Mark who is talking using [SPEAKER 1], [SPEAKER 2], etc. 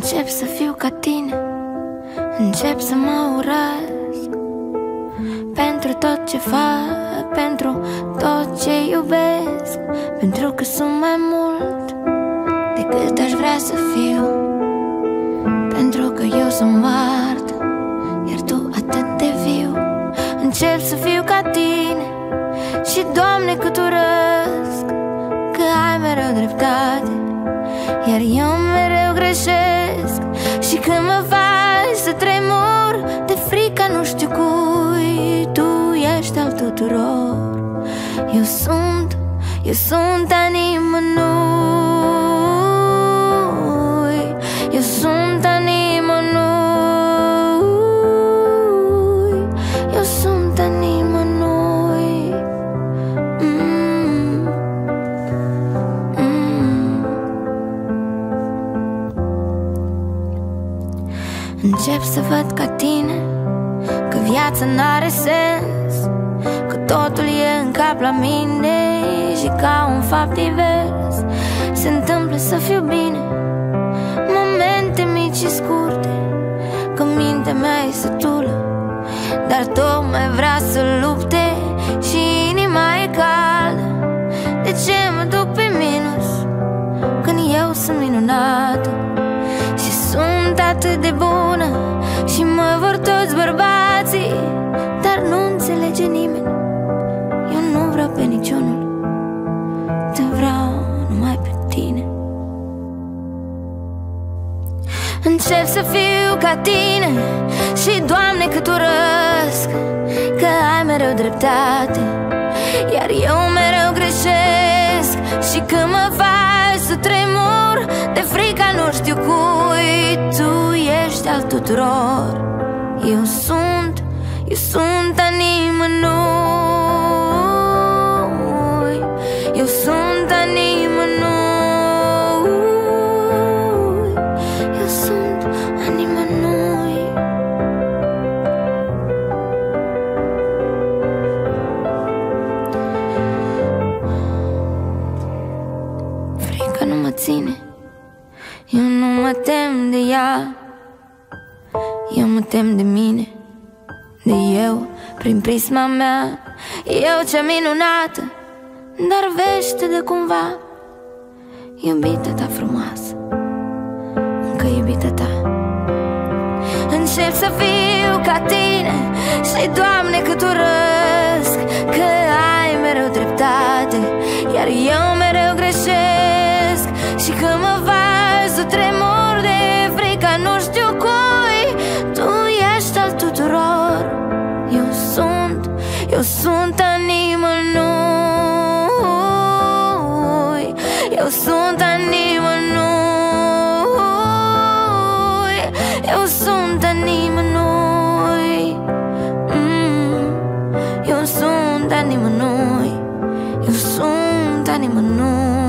[SPEAKER 1] Încep să fiu ca tine Încep să mă urăsc. Pentru tot ce fac Pentru tot ce iubesc Pentru că sunt mai mult Decât aș vrea să fiu. Pentru că eu sunt moartă Și când mă faci să tremur De frică nu știu cui Tu ești al tuturor. Eu sunt, eu sunt a nimănui Eu sunt Încep să văd ca tine Că viața n-are sens Că totul e în cap la mine Și ca un fapt divers. Se întâmplă să fiu bine Momente mici și scurte Că mintea mea e sătulă Dar tot mai vrea să lupte Și inima e caldă De ce mă duc pe minus Când eu sunt minunată? Și sunt atât de bună Încep să fiu ca tine. Și Doamne cât urăsc Că ai mereu dreptate. Iar eu mereu greșesc Și când mă faci să tremur De frica nu știu cui Tu ești al tuturor. Eu sunt, eu sunt a nimănui mă tem de ea. Eu mă tem de mine De eu, prin prisma mea. Eu cea minunată Dar vește de cumva. Iubita ta frumoasă Încă iubita ta. Încep să fiu ca tine Și Doamne cât urăsc Că ai mereu dreptate. Iar eu eu sunt a nimănui Eu sunt a nimănui Eu sunt a nimănui mm. Eu sunt a nimănui Eu sunt a nimănui